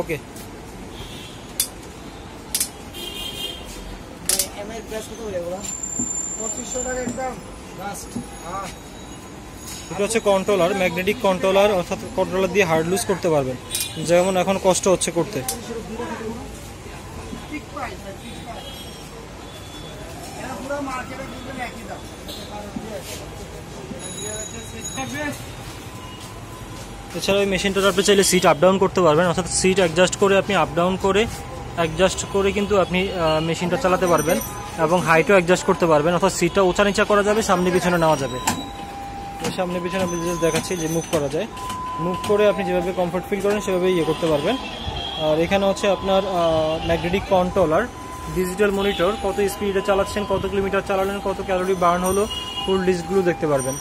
ওকে MI price কত বলে এগুলো পঁচিশশো টাকা একদম লাস্ট হ্যাঁ এটা হচ্ছে কন্ট্রোলার ম্যাগনেটিক কন্ট্রোলার অর্থাৎ কন্ট্রোলার দিয়ে হার্ড লুজ করতে পারবেন। যেমন এখন কষ্ট হচ্ছে করতে। পুরো মার্কেটে একই দাম। এছাড়া ওই মেশিনটার আপনি চাইলে সিট আপ ডাউন করতে পারবেন, অর্থাৎ সিট অ্যাডজাস্ট করে আপনি আপ ডাউন করে অ্যাডজাস্ট করে কিন্তু আপনি মেশিনটা চালাতে পারবেন এবং হাইটও অ্যাডজাস্ট করতে পারবেন, অর্থাৎ সিটটা উঁচা নিচা করা যাবে, সামনে পিছনে নেওয়া যাবে। সামনে পিছনে আপনি just দেখাচ্ছি যে মুভ করা যায়। মুভ করে আপনি যেভাবে কমফর্ট ফিল করেন, সেভাবে ইয়ে করতে পারবেন। আর এখানে হচ্ছে আপনার ম্যাগনেটিক কন্ট্রোলার ডিজিটাল মনিটর কত স্পিডে চালাচ্ছেন, কত কিলোমিটার চালালেন, কত ক্যালোরি বার্ন হলো ফুল ডিস্কগুলো দেখতে পারবেন।